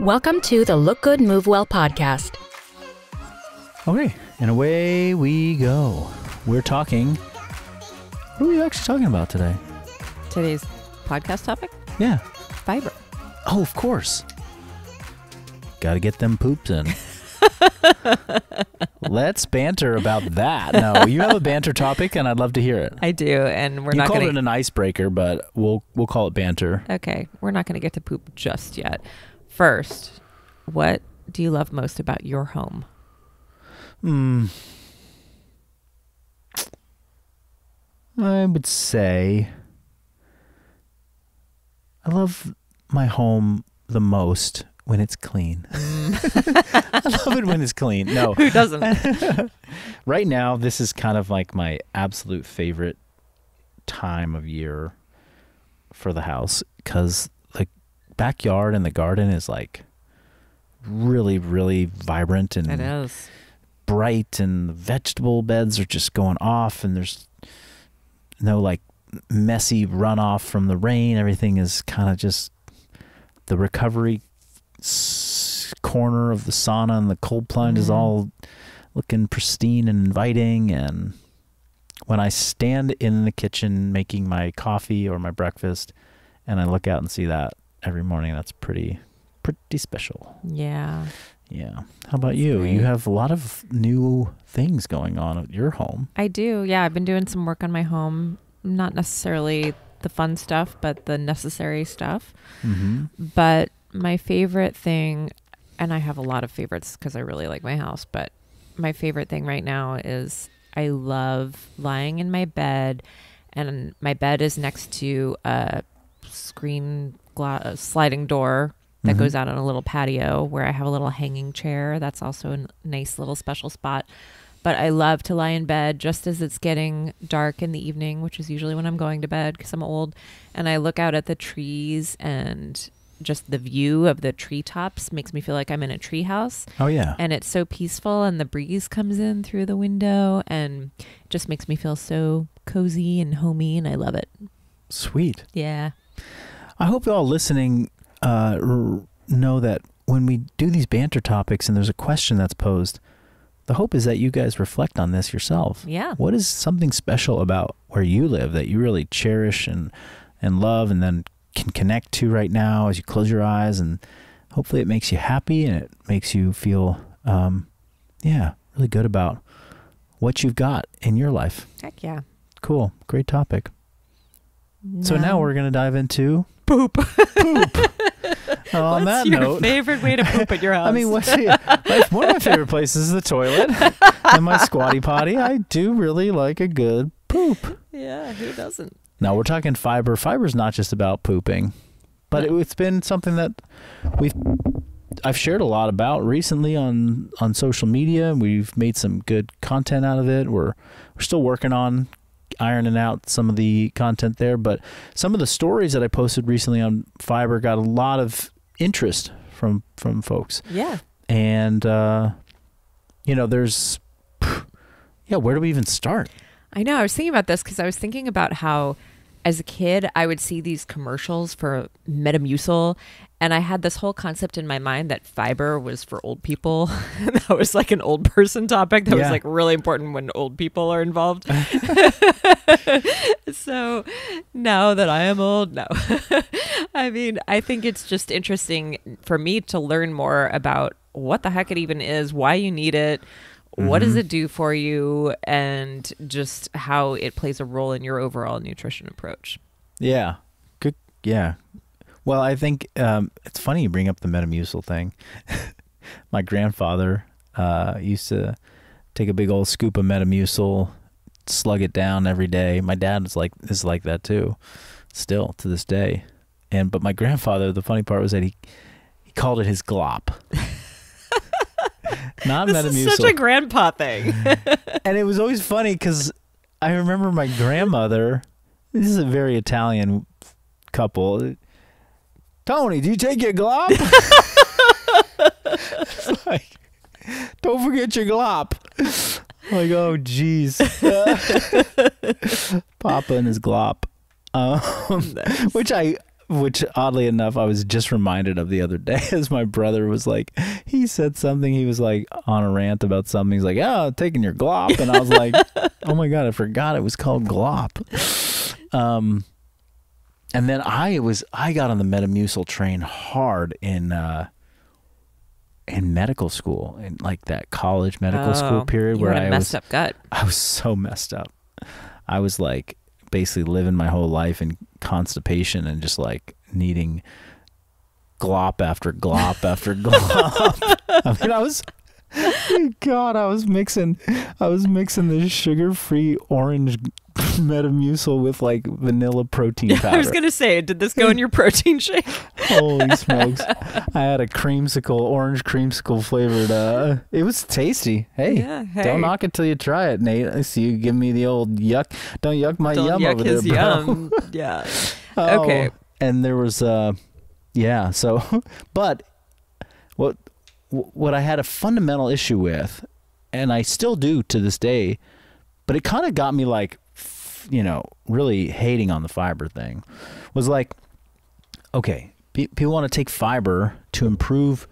Welcome to the Look Good Move Well podcast. Okay, and away we go. We're talking. What are we actually talking about today? Today's podcast topic Yeah. fiber. Oh, of course. Got to get them poops in. Let's banter about that. No, you have a banter topic, and I'd love to hear it. I do, and we're you not called going it an icebreaker, but we'll we'll call it banter. Okay, we're not going to get to poop just yet. First, what do you love most about your home? Hmm. I would say I love my home the most when it's clean. I love it when it's clean. No. Who doesn't? right now this is kind of like my absolute favorite time of year for the house cuz the backyard and the garden is like really really vibrant and it is. bright and the vegetable beds are just going off and there's no like messy runoff from the rain everything is kind of just the recovery corner of the sauna and the cold plunge is Mhm. all looking pristine and inviting and when i stand in the kitchen making my coffee or my breakfast and i look out and see that every morning that's pretty pretty special Yeah. yeah. How about That's you? You have a lot of new things going on at your home. I do. Yeah, I've been doing some work on my home. Not necessarily the fun stuff, but the necessary stuff. Mm-hmm. But my favorite thing, and I have a lot of favorites because I really like my house, but my favorite thing right now is I love lying in my bed, and my bed is next to a screen gla- sliding door that Mhm. goes out on a little patio where I have a little hanging chair. That's also a n- nice little special spot. But I love to lie in bed just as it's getting dark in the evening, which is usually when I'm going to bed because I'm old. And I look out at the trees and just the view of the treetops makes me feel like I'm in a treehouse. Oh yeah. And it's so peaceful, and the breeze comes in through the window and just makes me feel so cozy and homey, and I love it. Sweet. Yeah. I hope y'all listening uh, know that when we do these banter topics and there's a question that's posed, the hope is that you guys reflect on this yourself. Yeah. What is something special about where you live that you really cherish and and love and then can connect to right now as you close your eyes and hopefully it makes you happy and it makes you feel um yeah, really good about what you've got in your life. Heck yeah. Cool. Great topic. So now we're going to dive into poop. poop. on What's that your note, favorite way to poop at your house? I mean, what's one of my favorite places is the toilet and my squatty potty. I do really like a good poop. yeah, who doesn't? Now we're talking fiber. Fiber's not just about pooping, but it, it's been something that we've I've shared a lot about recently on on social media. We've made some good content out of it. We're we're still working on ironing out some of the content there, but some of the stories that I posted recently on Fiber got a lot of interest from from folks. Yeah. And uh you know, there's yeah, where do we even start? I know. I was thinking about this because I was thinking about how, as a kid, I would see these commercials for Metamucil, and I had this whole concept in my mind that fiber was for old people. that was like an old person topic that was like really important when old people are involved. so now that I am old, no. I mean, I think it's just interesting for me to learn more about what the heck it even is, why you need it, what does Mhm. it do for you, and just how it plays a role in your overall nutrition approach. Yeah. Good. Yeah. Well, I think um, it's funny you bring up the Metamucil thing. My grandfather uh, used to take a big old scoop of Metamucil, slug it down every day. My dad is like is like that too, still to this day. And but my grandfather, the funny part was that he he called it his glop. Not This Metamucil. is such a grandpa thing. and it was always funny because I remember my grandmother. This is a very Italian couple. Tony, do you take your glop? Like, don't forget your glop. Like, oh, jeez. Papa and his glop. Um, which I which oddly enough, I was just reminded of the other day as my brother was like, he said something. He was like on a rant about something. He's like, "Oh, taking your glop," and I was like, "Oh my god, I forgot it was called glop." Um, and then I was I got on the Metamucil train hard in uh, in medical school in like that college medical school Oh, period you where I messed was up gut. I was so messed up. I was like basically living my whole life in constipation and just like needing glop after glop after glop. I mean, I was God, I was mixing I was mixing this sugar-free orange Metamucil with like vanilla protein powder. I was gonna say, did this go in your protein shake? Holy smokes. I had a creamsicle, orange creamsicle flavored uh it was tasty. Hey. Yeah, hey. Don't knock it till you try it, Nate. I see you give me the old yuck. Don't yuck my Don't yum yuck over his there, bro. yum. yeah. Oh, Okay. And there was uh yeah, so but what I had a fundamental issue with and I still do to this day, but it kind of got me like you know, really hating on the fiber thing was like okay, people want to take fiber to improve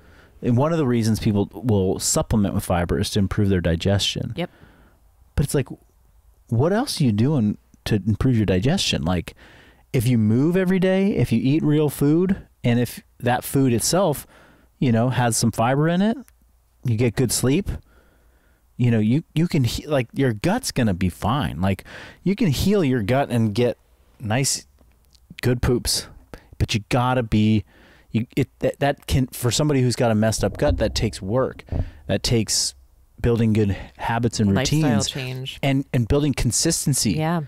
and one of the reasons people will supplement with fiber is to improve their digestion. Yep. But it's like, what else are you doing to improve your digestion? Like, if you move every day, if you eat real food, and if that food itself, you know, has some fiber in it, you get good sleep. You know, you you can he- like your gut's gonna be fine. Like, you can heal your gut and get nice, good poops, but you gotta be. You, it that, that can for somebody who's got a messed up gut that takes work that takes building good habits and routines change. and and building consistency. Yeah.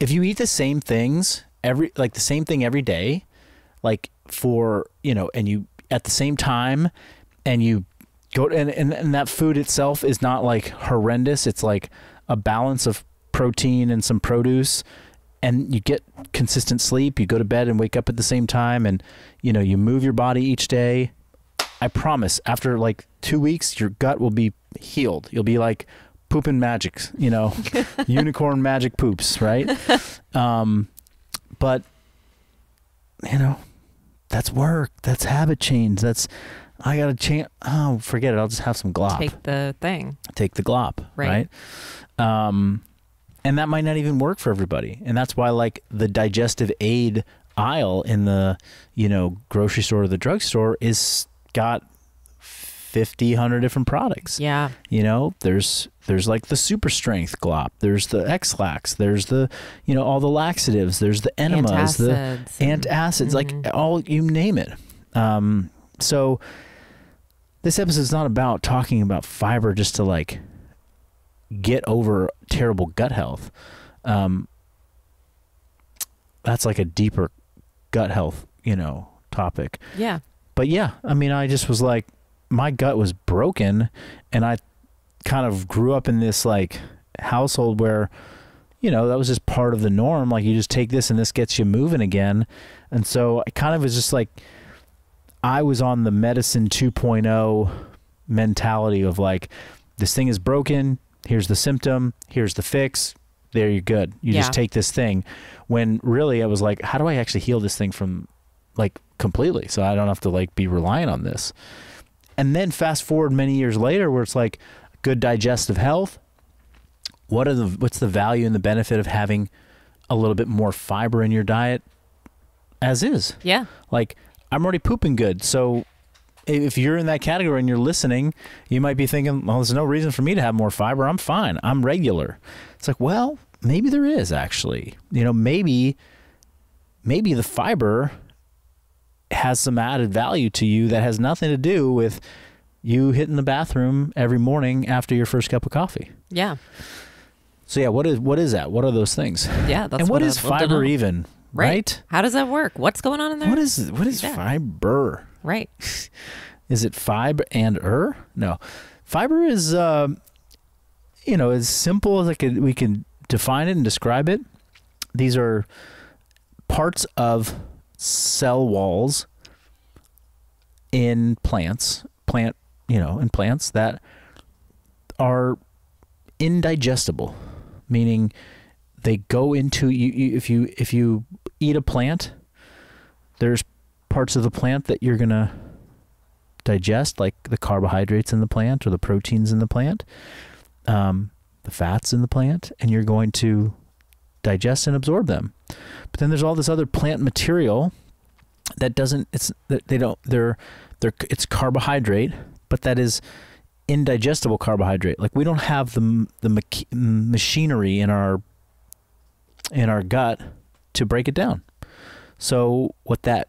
If you eat the same things every like the same thing every day, like for you know, and you at the same time, and you go and and, and that food itself is not like horrendous. It's like a balance of protein and some produce. And you get consistent sleep. You go to bed and wake up at the same time, and you know you move your body each day. I promise, after like two weeks, your gut will be healed. You'll be like pooping magics, you know, unicorn magic poops, right? Um, but you know, that's work. That's habit change. That's I gotta change. Oh, forget it. I'll just have some glop. Take, the thing. Take the glop, Right. right? Um, and that might not even work for everybody. And that's why, like the digestive aid aisle in the you know grocery store or the drugstore is got 50 100 different products Yeah. you know there's there's like the super strength glop there's the Ex-Lax there's the you know all the laxatives there's the enemas the Antacids and- antacids like Mhm. all you name it um so this episode is not about talking about fiber just to like get over terrible gut health um that's like a deeper gut health you know topic Yeah. but yeah, I mean, I just was like, my gut was broken, and I kind of grew up in this like household where, you know, that was just part of the norm. Like you just take this, and this gets you moving again, and so I kind of was just like, I was on the medicine 2.0 mentality of like, this thing is broken. Here's the symptom. Here's the fix. There you're good. You Yeah. just take this thing. When really I was like, how do I actually heal this thing from like completely so i don't have to like be reliant on this and then fast forward many years later where it's like good digestive health. What are the what's the value and the benefit of having a little bit more fiber in your diet as is? Yeah. like i'm already pooping good. So if you're in that category and you're listening you might be thinking well there's no reason for me to have more fiber. I'm fine. I'm regular. It's like well maybe there is actually. You know maybe maybe the fiber has some added value to you that has nothing to do with you hitting the bathroom every morning after your first cup of coffee. Yeah. So yeah, what is what is that? What are those things? Yeah. That's and what I is would love to fiber even? Right. Right? How does that work? What's going on in there? What is what is Yeah. fiber? right. Is it fiber and er? No. Fiber is uh, you know, as simple as I could we can define it and describe it. These are parts of cell walls in plants, plant, you know, in plants that are indigestible, meaning they go into you, you if you if you eat a plant, there's parts of the plant that you're going to digest, like the carbohydrates in the plant or the proteins in the plant, um, the fats in the plant, and you're going to digest and absorb them. But then there's all this other plant material that doesn't. It's they don't. They're they're it's carbohydrate, but that is indigestible carbohydrate. Like we don't have the the mach- machinery in our in our gut to break it down. So what that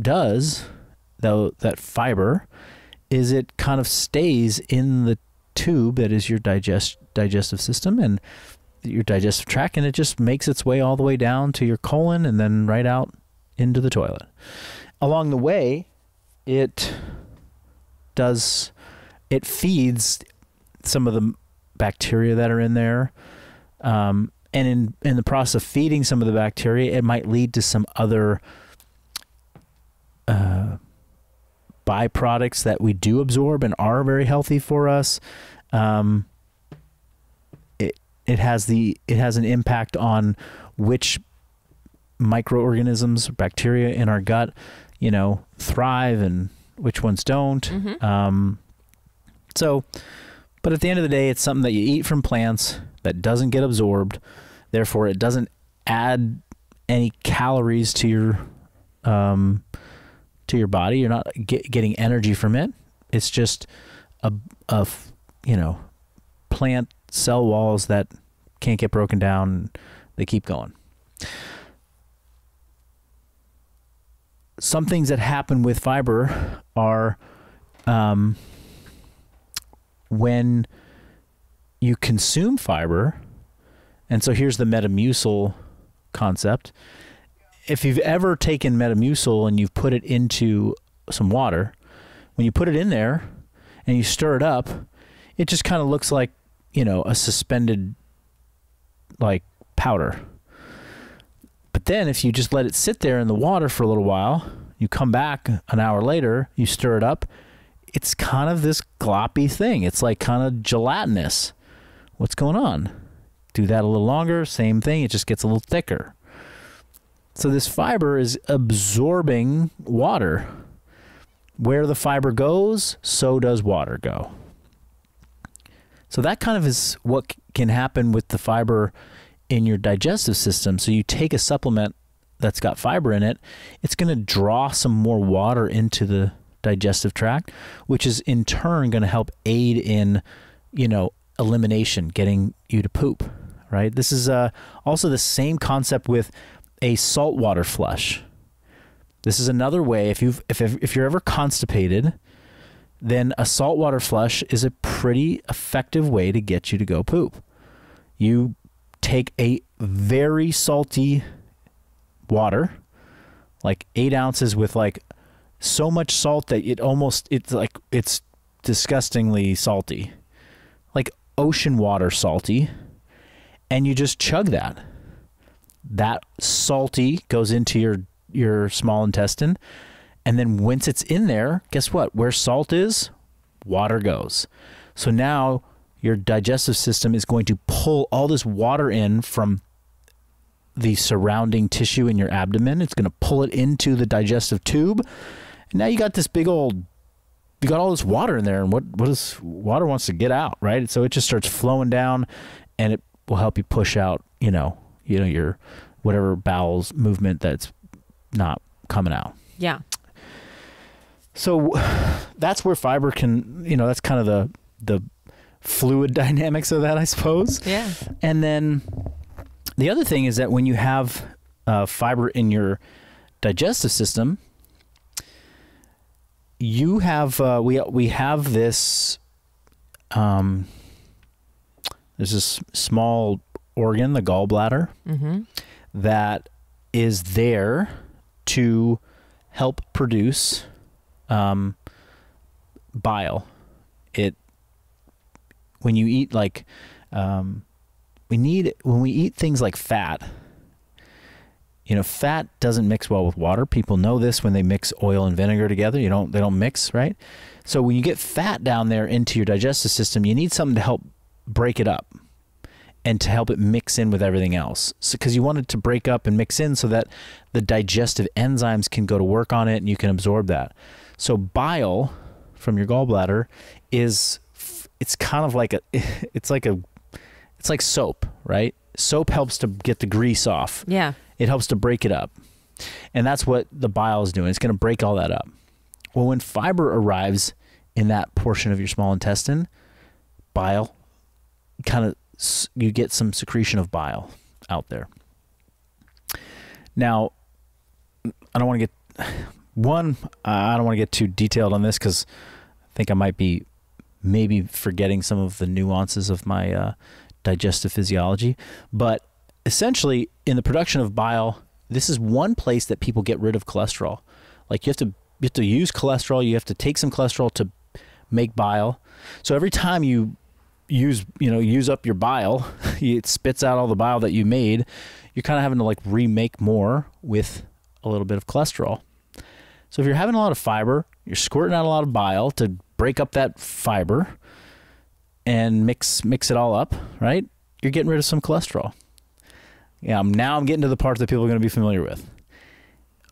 does, though, that fiber, is it kind of stays in the tube that is your digest digestive system and your digestive tract, and it just makes its way all the way down to your colon and then right out into the toilet. Along the way, it does it feeds some of the bacteria that are in there. Um, and in, in the process of feeding some of the bacteria, it might lead to some other uh, byproducts that we do absorb and are very healthy for us. Um, it has the it has an impact on which microorganisms, bacteria in our gut, you know, thrive and which ones don't. Mm-hmm. Um, so, but at the end of the day, it's something that you eat from plants that doesn't get absorbed. Therefore, it doesn't add any calories to your um, to your body. You're not get, getting energy from it. It's just a, a you know plant cell walls that can't get broken down. They keep going. Some things that happen with fiber are um, when you consume fiber, and so here's the Metamucil concept. If you've ever taken Metamucil and you've put it into some water, when you put it in there and you stir it up, it just kind of looks like, you know, a suspended like powder. But then if you just let it sit there in the water for a little while, you come back an hour later, you stir it up, it's kind of this gloppy thing. It's like kind of gelatinous. What's going on? Do that a little longer, same thing, it just gets a little thicker. So this fiber is absorbing water. Where the fiber goes, so does water go. So that kind of is what can happen with the fiber in your digestive system. So you take a supplement that's got fiber in it, it's going to draw some more water into the digestive tract, which is in turn going to help aid in, you know, elimination, getting you to poop, right? This is uh, also the same concept with a saltwater flush. This is another way if you've if if you're ever constipated, then a saltwater flush is a pretty effective way to get you to go poop. You take a very salty water, like eight ounces with like so much salt that it almost it's like it's disgustingly salty. Like ocean water salty. And you just chug that. That salty goes into your your small intestine and then once it's in there, guess what? Where salt is, water goes. So now your digestive system is going to pull all this water in from the surrounding tissue in your abdomen. It's going to pull it into the digestive tube. And now you got this big old you got all this water in there and what what is water wants to get out, right? So it just starts flowing down and it will help you push out, you know, you know your whatever bowels movement that's not coming out. Yeah. So that's where fiber can, you know, that's kind of the the fluid dynamics of that, I suppose. Yeah. And then the other thing is that when you have uh, fiber in your digestive system, you have uh, we we have this um, there's this small organ, the gallbladder, Mm-hmm. that is there to help produce um, bile. It when you eat like um, we need when we eat things like fat. You know, fat doesn't mix well with water. People know this when they mix oil and vinegar together. You don't they don't mix, right? So when you get fat down there into your digestive system, you need something to help break it up. and to help it mix in with everything else. So cuz you want it to break up and mix in so that the digestive enzymes can go to work on it and you can absorb that. So bile from your gallbladder is it's kind of like a it's like a it's like soap, right? Soap helps to get the grease off. Yeah. It helps to break it up. And that's what the bile is doing. It's going to break all that up. Well, when fiber arrives in that portion of your small intestine, bile kind of you get some secretion of bile out there. Now, I don't want to get one. I don't want to get too detailed on this because I think I might be maybe forgetting some of the nuances of my uh, digestive physiology. But essentially, in the production of bile, this is one place that people get rid of cholesterol. Like you have to you have to use cholesterol. You have to take some cholesterol to make bile. So every time you use you know use up your bile, it spits out all the bile that you made. You're kind of having to like remake more with a little bit of cholesterol. So if you're having a lot of fiber, you're squirting out a lot of bile to break up that fiber and mix mix it all up, right? You're getting rid of some cholesterol. Yeah, now I'm getting to the part that people are going to be familiar with.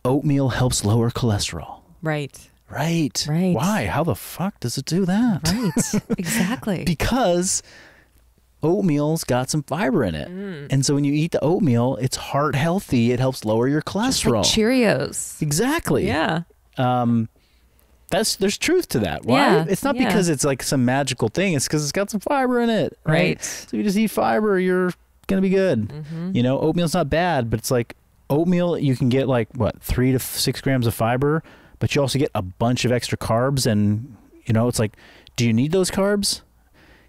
Oatmeal helps lower cholesterol. Right. Right. Right. Why? How the fuck does it do that? Right. exactly. because oatmeal's got some fiber in it. Mm. And so when you eat the oatmeal, it's heart healthy. It helps lower your Just like cholesterol. Cheerios. exactly. Yeah. Um that's there's truth to that. Why? Yeah, It's not yeah. because it's like some magical thing. It's because it's got some fiber in it. Right. Right. So you just eat fiber, you're gonna be good. Mm-hmm. You know, oatmeal's not bad, but it's like oatmeal. You can get like what three to six grams of fiber, but you also get a bunch of extra carbs, and you know, it's like, do you need those carbs?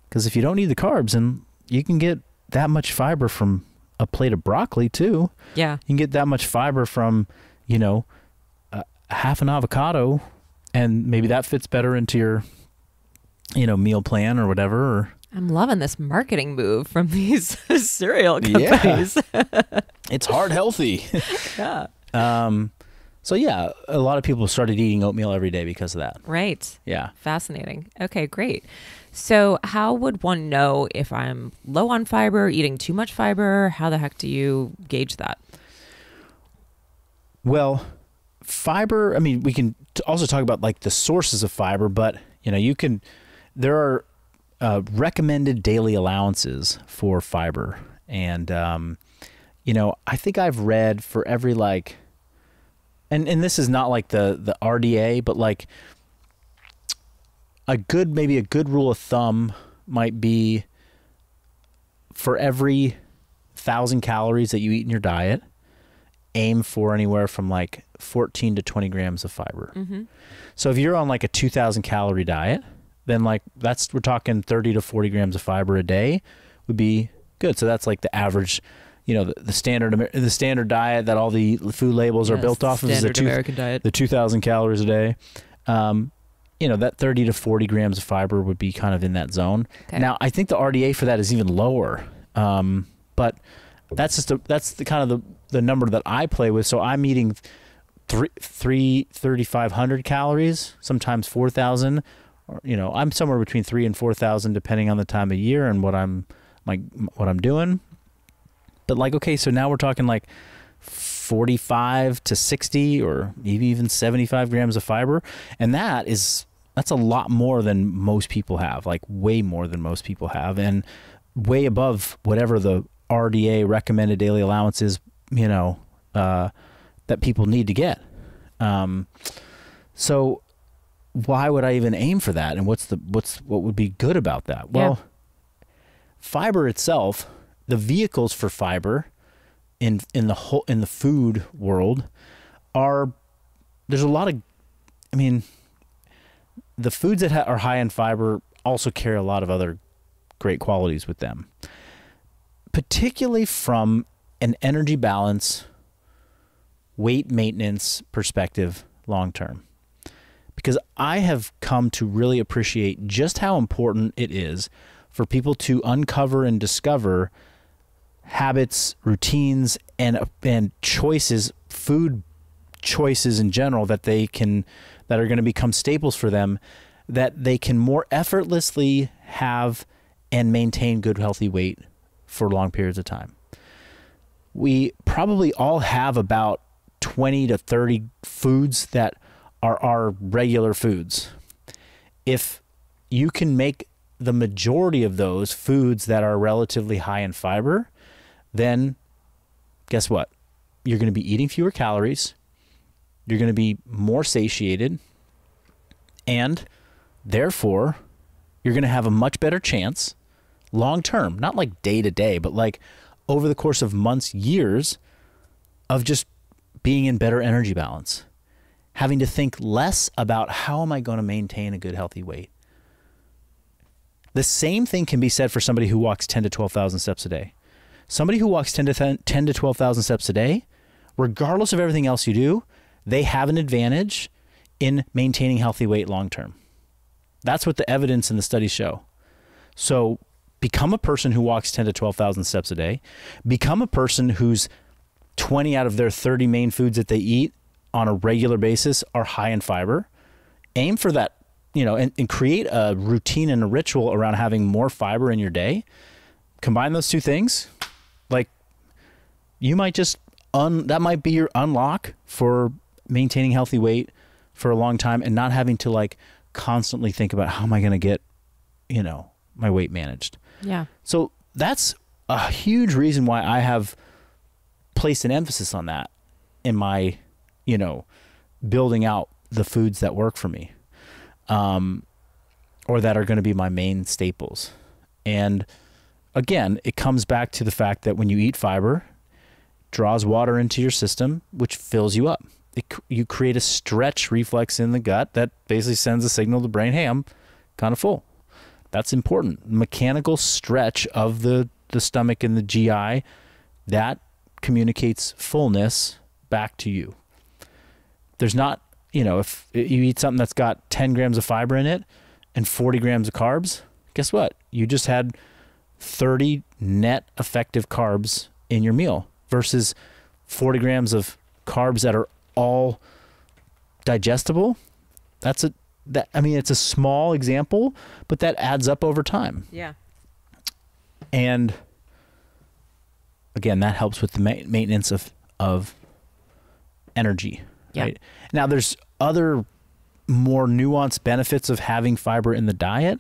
Because if you don't need the carbs, and you can get that much fiber from a plate of broccoli too. Yeah. You can get that much fiber from, you know, half an avocado, and maybe that fits better into your, you know, meal plan or whatever. Or I'm loving this marketing move from these cereal Yeah. companies. it's heart healthy. yeah. Um, so yeah, a lot of people started eating oatmeal every day because of that. Right. Yeah. Fascinating. Okay, great. So, how would one know if I'm low on fiber, eating too much fiber? How the heck do you gauge that? Well, fiber. I mean, we can also talk about like the sources of fiber, but you know, you can. There are uh, recommended daily allowances for fiber, and um, you know, I think I've read for every like, and and this is not like the the RDA, but like a good maybe a good rule of thumb might be for every thousand calories that you eat in your diet aim for anywhere from like 14 to 20 grams of fiber. Mm-hmm. So if you're on like a 2000 calorie diet, then like that's we're talking 30 to 40 grams of fiber a day would be good. So that's like the average, you know, the, the standard the standard diet that all the food labels are built off of is the two, American diet. the 2000 calories a day. Um, you know, that 30 to 40 grams of fiber would be kind of in that zone. Okay. Now, I think the RDA for that is even lower. Um, but that's just a, that's the kind of the, the number that I play with. So I'm eating three, three, 3,500 calories, sometimes 4,000, you know, I'm somewhere between three and 4,000 depending on the time of year and what I'm like, what I'm doing. But like, okay, so now we're talking like 45 to 60 or maybe even 75 grams of fiber. And that is, that's a lot more than most people have, like way more than most people have. And way above whatever the RDA recommended daily allowance is, you know, uh, that people need to get. Um, so why would I even aim for that? And what's the what's what would be good about that? Well, fiber itself, the vehicles for fiber in in the whole in the food world are there's a lot of I mean the foods that ha- are high in fiber also carry a lot of other great qualities with them. Particularly from an energy balance, weight maintenance perspective long term. Because I have come to really appreciate just how important it is for people to uncover and discover habits, routines, and and choices, food choices in general that they can that are going to become staples for them that they can more effortlessly have and maintain good healthy weight for long periods of time. We probably all have about 20 to 30 foods that are our regular foods. If you can make the majority of those foods that are relatively high in fiber, then guess what? You're going to be eating fewer calories. You're going to be more satiated. And therefore, you're going to have a much better chance long term, not like day to day, but like over the course of months, years of just being in better energy balance, having to think less about how am I going to maintain a good, healthy weight. The same thing can be said for somebody who walks 10 to 12,000 steps a day. Somebody who walks 10 to 10 to 12,000 steps a day, regardless of everything else you do, they have an advantage in maintaining healthy weight long term. That's what the evidence and the studies show. So become a person who walks 10 to 12,000 steps a day. Become a person whose 20 out of their 30 main foods that they eat on a regular basis are high in fiber. Aim for that, you know, and, and create a routine and a ritual around having more fiber in your day. Combine those two things, like you might just un that might be your unlock for maintaining healthy weight for a long time and not having to like constantly think about how am I going to get, you know, my weight managed. Yeah. So that's a huge reason why I have placed an emphasis on that in my, you know, building out the foods that work for me, um, or that are going to be my main staples. And again, it comes back to the fact that when you eat fiber, draws water into your system, which fills you up. It, you create a stretch reflex in the gut that basically sends a signal to the brain, hey, I'm kind of full. That's important. Mechanical stretch of the, the stomach and the GI, that communicates fullness back to you. There's not, you know, if you eat something that's got 10 grams of fiber in it and 40 grams of carbs, guess what? You just had 30 net effective carbs in your meal versus 40 grams of carbs that are all digestible. That's a that I mean it's a small example, but that adds up over time. Yeah. And again, that helps with the ma- maintenance of of energy. Yeah. Right? Now, there's other more nuanced benefits of having fiber in the diet,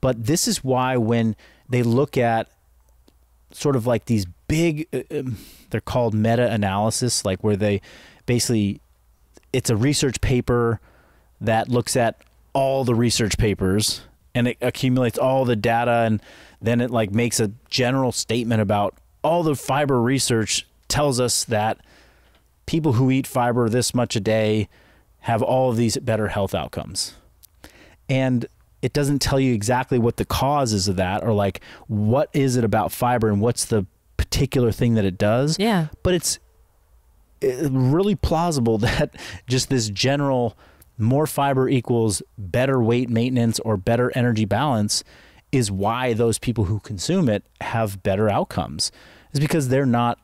but this is why when they look at sort of like these big, uh, um, they're called meta analysis, like where they basically it's a research paper that looks at all the research papers and it accumulates all the data and then it like makes a general statement about all the fiber research tells us that people who eat fiber this much a day have all of these better health outcomes. And it doesn't tell you exactly what the cause is of that or like what is it about fiber and what's the particular thing that it does. Yeah. But it's uh, really plausible that just this general more fiber equals better weight maintenance or better energy balance is why those people who consume it have better outcomes is because they're not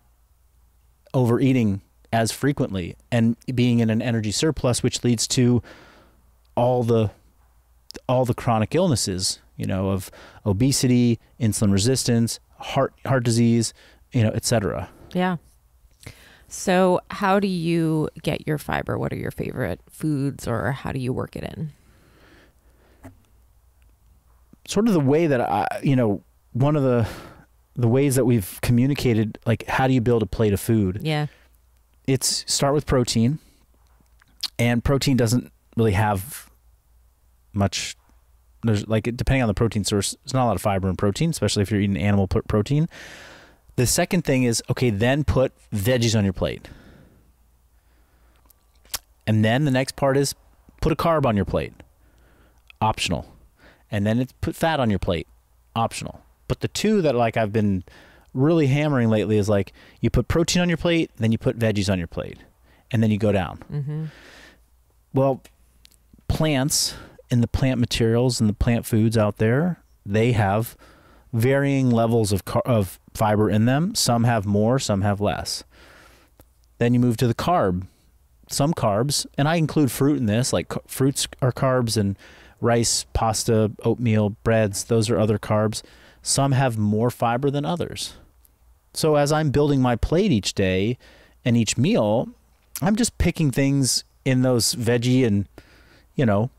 overeating as frequently and being in an energy surplus which leads to all the all the chronic illnesses you know of obesity insulin resistance heart heart disease you know etc Yeah. So, how do you get your fiber? What are your favorite foods or how do you work it in? sort of the way that I, you know, one of the the ways that we've communicated, like how do you build a plate of food? Yeah. It's start with protein, and protein doesn't really have much. There's like depending on the protein source, there's not a lot of fiber in protein, especially if you're eating animal protein. The second thing is okay, then put veggies on your plate, and then the next part is put a carb on your plate, optional. And then it's put fat on your plate. Optional. But the two that like i've been really hammering lately is like you put protein on your plate then you put veggies on your plate. And then you go down. Mm-hmm. well plants and the plant materials and the plant foods out there they have varying levels of car- of fiber in them some have more some have less then you move to the carb some carbs and i include fruit in this like ca- fruits are carbs and rice, pasta, oatmeal, breads, those are other carbs. some have more fiber than others. So as I'm building my plate each day and each meal, I'm just picking things in those veggie and, you know,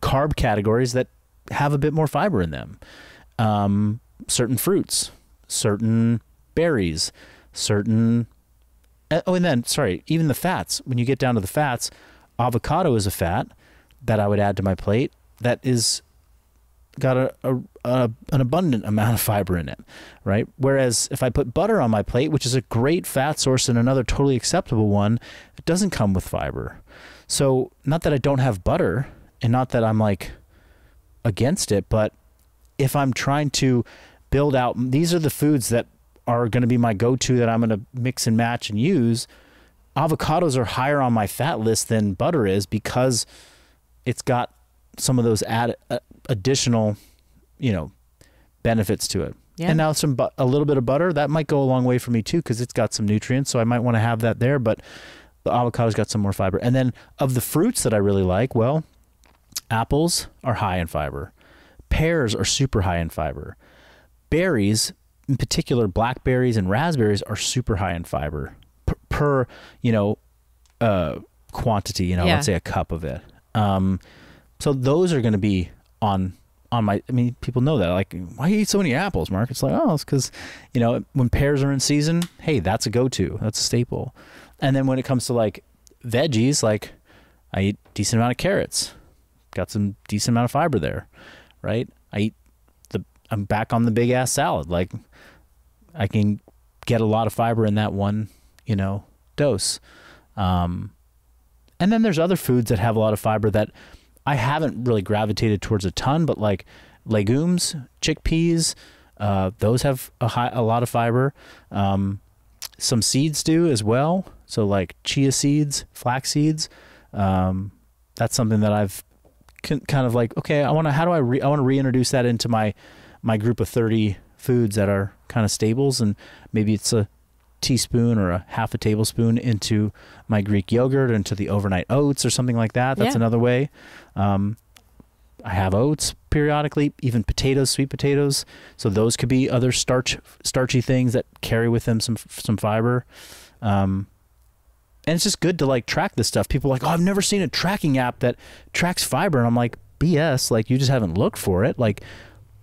carb categories that have a bit more fiber in them. Um, certain fruits, certain berries, certain. uh, Oh, and then, sorry, even the fats. When you get down to the fats, avocado is a fat that I would add to my plate that is got a, a, a an abundant amount of fiber in it, right? Whereas if I put butter on my plate, which is a great fat source and another totally acceptable one, it doesn't come with fiber. So not that I don't have butter, and not that I'm like against it, but if I'm trying to build out, these are the foods that are going to be my go-to that I'm going to mix and match and use. Avocados are higher on my fat list than butter is because it's got some of those add uh, additional, you know, benefits to it. Yeah. And now some a little bit of butter that might go a long way for me too because it's got some nutrients. So I might want to have that there. But the avocado's got some more fiber. And then of the fruits that I really like, well, apples are high in fiber. Pears are super high in fiber. Berries, in particular, blackberries and raspberries are super high in fiber per, per you know, uh, quantity. You know, Yeah. let's say a cup of it. Um, so those are going to be on on my. I mean, people know that. Like, why you eat so many apples, Mark? It's like, oh, it's because you know when pears are in season. Hey, that's a go-to. That's a staple. And then when it comes to like veggies, like I eat decent amount of carrots. Got some decent amount of fiber there, right? I eat the. I'm back on the big ass salad. Like, I can get a lot of fiber in that one, you know, dose. Um, and then there's other foods that have a lot of fiber that I haven't really gravitated towards a ton, but like legumes, chickpeas, uh, those have a high, a lot of fiber. Um, some seeds do as well. So like chia seeds, flax seeds. Um, that's something that I've kind of like. Okay, I want to. How do I? Re- I want to reintroduce that into my my group of thirty foods that are kind of staples, and maybe it's a teaspoon or a half a tablespoon into my Greek yogurt, into the overnight oats or something like that. That's Yeah. another way. Um, I have oats periodically, even potatoes, sweet potatoes. So those could be other starch, starchy things that carry with them some some fiber. Um, and it's just good to like track this stuff. People are like, oh, I've never seen a tracking app that tracks fiber, and I'm like, BS. Like you just haven't looked for it. Like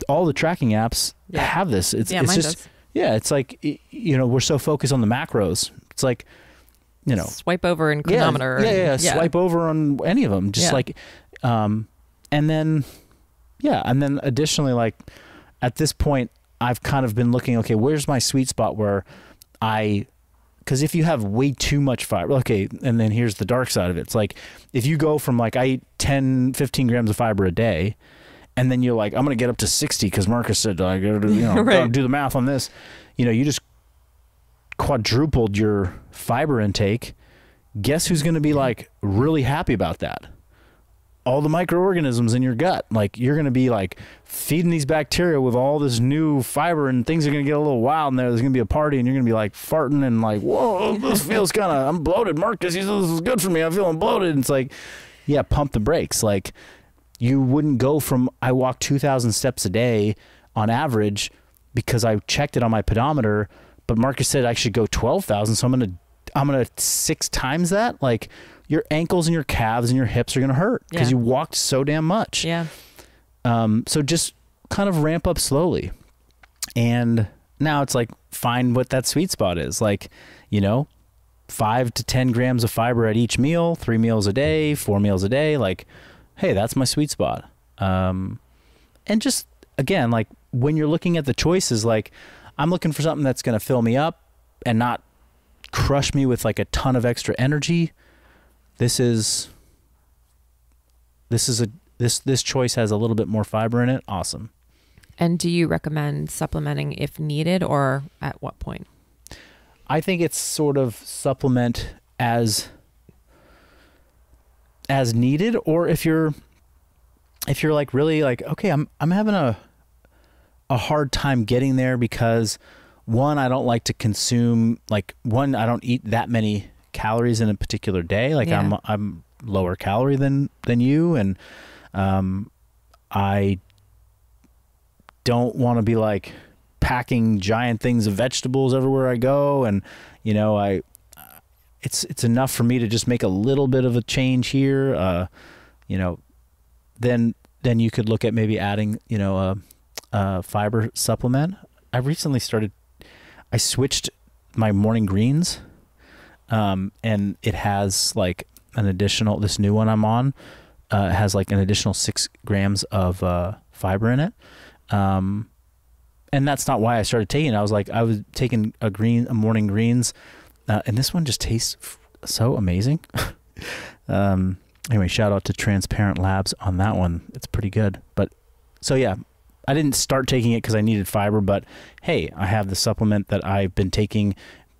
all the tracking apps Yeah. have this. It's yeah, it's mine just does. yeah. It's like you know we're so focused on the macros. It's like you know swipe over in yeah, Cronometer. Yeah, yeah, and- yeah. Swipe over on any of them. Just Yeah. like, um, and then, yeah, and then additionally, like, at this point, I've kind of been looking. Okay, where's my sweet spot where I, because if you have way too much fiber, okay, and then here's the dark side of it. It's like if you go from like I eat 10, 15 grams of fiber a day. And then you're like, I'm gonna get up to sixty because Marcus said I gotta do, you know, Right. do the math on this. You know, you just quadrupled your fiber intake guess who's going to be like really happy about that? All the microorganisms in your gut. Like you're going to be like feeding these bacteria with all this new fiber, and things are going to get a little wild in there. There's going to be a party, and you're going to be like farting and like, whoa, this feels kind of. I'm bloated. Marcus, this is good for me. I'm feeling bloated. And it's like, yeah, pump the brakes. Like you wouldn't go from I walk 2,000 steps a day on average because I checked it on my pedometer, but Marcus said I should go 12,000. So I'm going to I'm gonna six times that. Like your ankles and your calves and your hips are gonna hurt because Yeah. you walked so damn much. Yeah. Um, so just kind of ramp up slowly, and now it's like find what that sweet spot is. Like you know, five to ten grams of fiber at each meal, three meals a day, four meals a day. Like, hey, that's my sweet spot. Um, and just again, like when you're looking at the choices, like I'm looking for something that's gonna fill me up and not crush me with like a ton of extra energy. This is this is a this this choice has a little bit more fiber in it. Awesome. And do you recommend supplementing if needed or at what point? I think it's sort of supplement as as needed or if you're if you're like really like okay, I'm I'm having a a hard time getting there because one I don't like to consume like one I don't eat that many calories in a particular day like Yeah. I'm I'm lower calorie than than you and um I don't want to be like packing giant things of vegetables everywhere I go, and you know, I it's it's enough for me to just make a little bit of a change here. Uh, you know, then then you could look at maybe adding you know a, a fiber supplement. I recently started. I switched my morning greens, um, and it has like an additional. This new one I'm on uh, has like an additional six grams of uh, fiber in it. Um, and that's not why I started taking it. I was like, I was taking a green, a morning greens, uh, and this one just tastes f- so amazing. um, anyway, shout out to Transparent Labs on that one. It's pretty good. But so yeah, I didn't start taking it because I needed fiber, but hey, I have the supplement that I've been taking.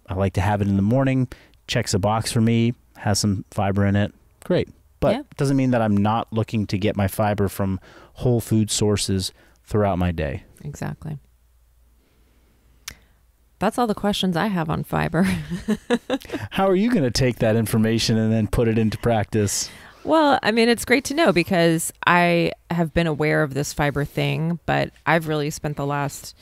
I like to have it in the morning. Checks a box for me. Has some fiber in it. Great. But Yeah. doesn't mean that I'm not looking to get my fiber from whole food sources throughout my day. Exactly. That's all the questions I have on fiber. How are you going to take that information and then put it into practice? Well, I mean, it's great to know because I have been aware of this fiber thing, but I've really spent the last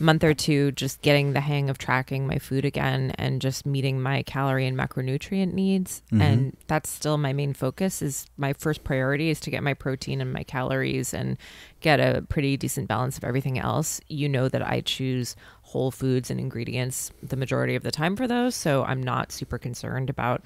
month or two just getting the hang of tracking my food again and just meeting my calorie and macronutrient needs. Mhm. and that's still my main focus is my first priority is to get my protein and my calories and get a pretty decent balance of everything else. You know that i choose whole foods and ingredients the majority of the time for those. So i'm not super concerned about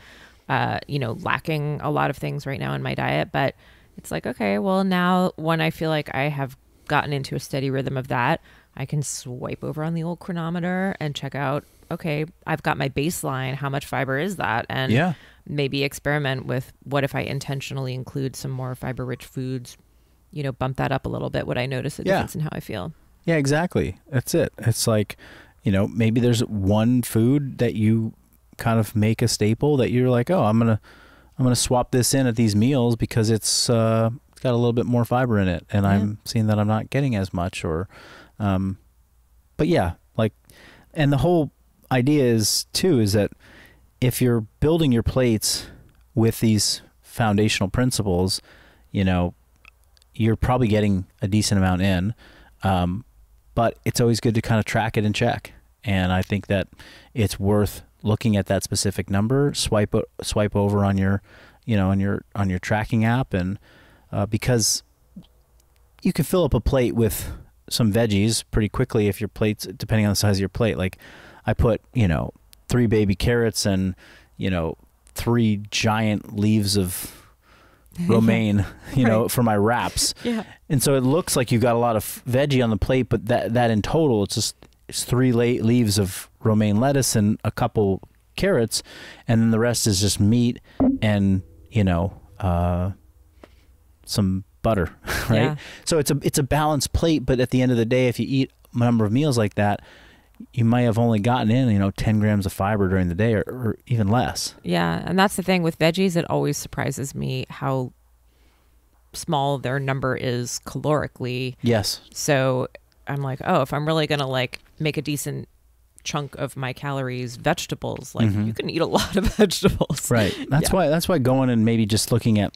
uh, you know lacking a lot of things right now in my diet but it's like okay well now when i feel like i have gotten into a steady rhythm of that I can swipe over on the old Cronometer and check out, okay, I've got my baseline. How much fiber is that? And Yeah. maybe experiment with what if I intentionally include some more fiber rich foods, you know, bump that up a little bit. Would I notice a Yeah. difference in how I feel? Yeah, exactly. That's it. It's like, you know, maybe there's one food that you kind of make a staple that you're like, oh, I'm gonna, I'm gonna swap this in at these meals because it's uh, got a little bit more fiber in it, and Yeah. I'm seeing that I'm not getting as much. Or, um, but yeah, like, and the whole idea is too is that if you're building your plates with these foundational principles, you know, you're probably getting a decent amount in. Um, but it's always good to kind of track it and check. And I think that it's worth looking at that specific number, swipe swipe over on your, you know, on your on your tracking app, and uh, because you can fill up a plate with some veggies pretty quickly if your plates, depending on the size of your plate. Like I put, you know, three baby carrots and you know three giant leaves of romaine, you know, for my wraps. Yeah. And so it looks like you've got a lot of veggie on the plate, but that that in total, it's just it's three leaves of romaine lettuce and a couple carrots, and then the rest is just meat and you know uh, some butter, right? Yeah. So it's a it's a balanced plate, but at the end of the day, if you eat a number of meals like that, you might have only gotten in you know ten grams of fiber during the day, or, or even less. Yeah. And that's the thing with veggies, it always surprises me how small their number is calorically. Yes. So I'm like, oh, if I'm really gonna like make a decent chunk of my calories vegetables, like Mhm. you can eat a lot of vegetables. Right. That's Yeah. why that's why going and maybe just looking at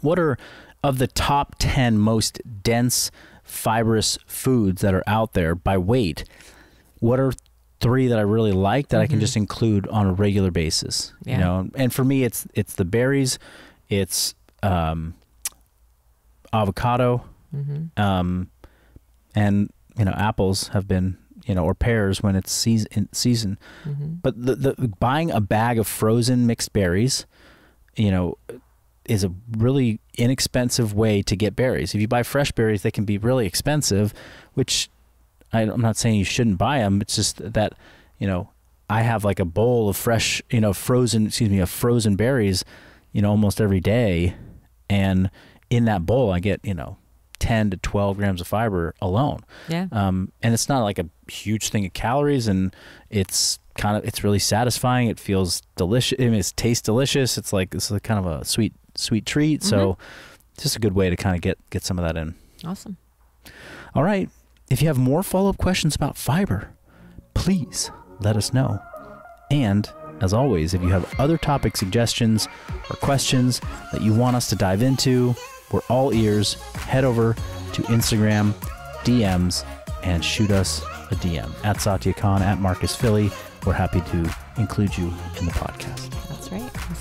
what are of the top 10 most dense fibrous foods that are out there by weight. What are three that I really like that I can Mhm. just include on a regular basis? Yeah. You know, and for me it's it's the berries, it's um avocado, Mm-hmm. um and you know apples have been, you know, or pears when it's season season. Mm-hmm. But the, the buying a bag of frozen mixed berries, you know, is a really inexpensive way to get berries. If you buy fresh berries, they can be really expensive, which I, I'm not saying you shouldn't buy them. It's just that, you know, I have like a bowl of fresh, you know, frozen, excuse me, of frozen berries, you know, almost every day. And in that bowl, I get, you know, 10 to 12 grams of fiber alone Yeah. um, and it's not like a huge thing of calories and it's kind of it's really satisfying it feels delicious I mean, it tastes delicious it's like it's a kind of a sweet sweet treat. So it's just a good way to kind of get get some of that in. Awesome. all right. If you have more follow-up questions about fiber please let us know. And as always if you have other topic suggestions or questions that you want us to dive into we're all ears. Head over to instagram dms and shoot us a DM at Satya Khan, at Marcus Filly. We're happy to include you in the podcast.